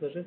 Ложи.